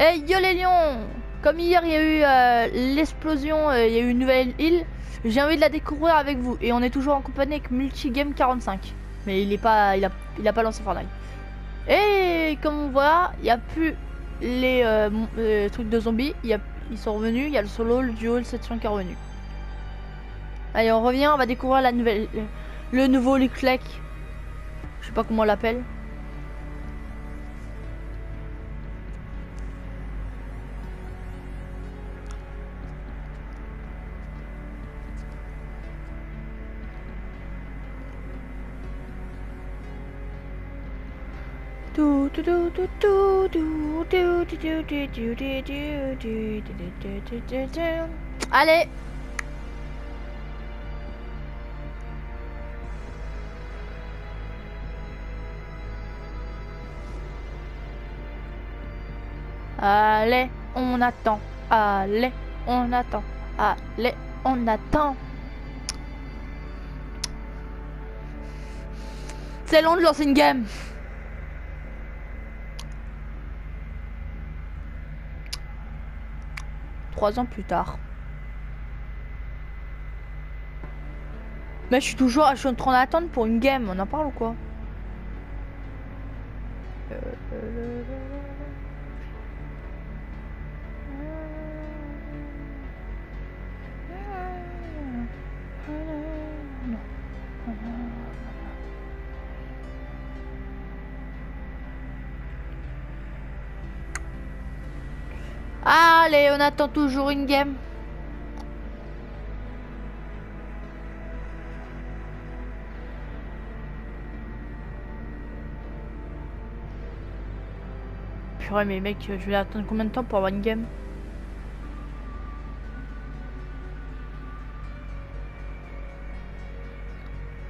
Hey yo les lions Comme hier il y a eu euh, l'explosion, euh, il y a eu une nouvelle île, j'ai envie de la découvrir avec vous. Et on est toujours en compagnie avec Multigame 45. Mais il est pas. il a, il a pas lancé Fortnite. Et comme on voit, il n'y a plus les euh, trucs de zombies. Ils sont revenus, il y a le solo, le duo, le 700 qui est revenu. Allez on revient, on va découvrir la nouvelle. Le nouveau Leclerc. Je sais pas comment on l'appelle. Allez Allez, on attend. Allez, on attend. Allez, on attend. C'est long de lancer une game. Trois ans plus tard. Mais je suis toujours, je suis en train d'attendre pour une game. On en parle ou quoi? Allez, on attend toujours une game. Purée, mais mec, je vais attendre combien de temps pour avoir une game?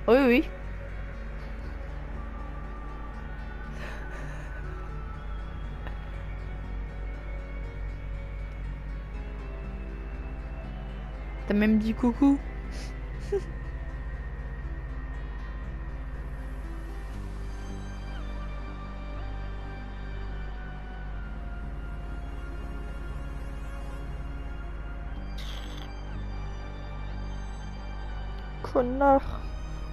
Oui, oui. T'as même dit coucou. Connard.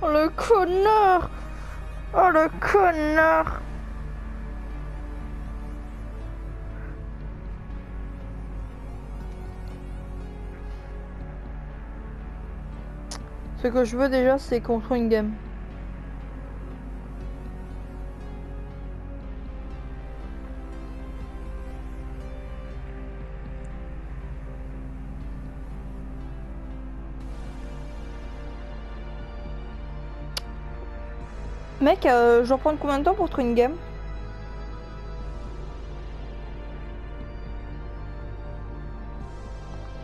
Oh le connard. Oh le connard. Ce que je veux déjà, c'est qu'on trouve une game. Mec, euh, j'en prends combien de temps pour trouver une game?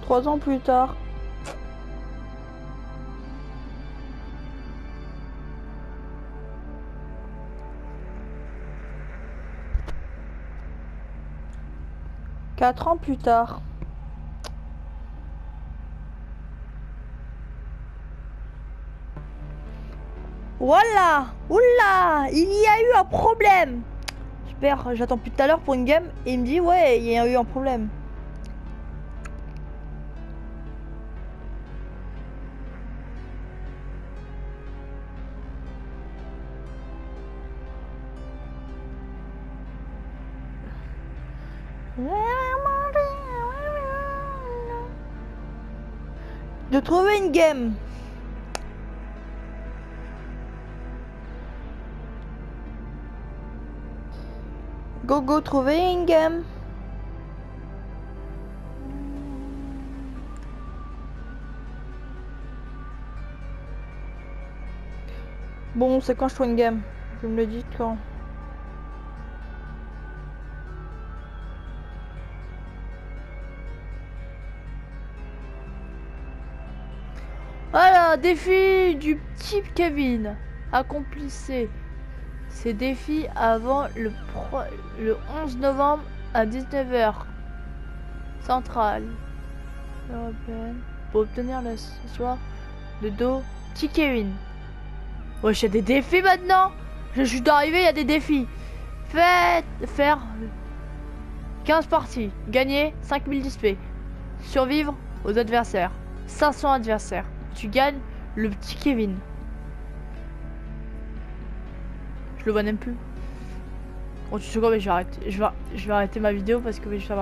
Trois ans plus tard. Quatre ans plus tard. Voilà Oula Il y a eu un problème Super, j'attends plus tout à l'heure pour une game et il me dit ouais, il y a eu un problème. De trouver une game. Go go trouver une game. Bon, c'est quand je trouve une game? Vous me le dites quand. Voilà, défi du petit Kevin. Accomplissez ces défis avant le, le 11 novembre à 19h. Centrale européenne. Pour obtenir le soir de dos petit Kevin. Wesh, y a des défis maintenant Je suis d'arriver, il y a des défis. Faites faire 15 parties, gagner 5000 d'XP. Survivre aux adversaires. 500 adversaires. Tu gagnes le petit Kevin. Je le vois même plus. Bon, tu sais quoi, mais je vais arrêter, je vais, je vais arrêter ma vidéo parce que je vais avoir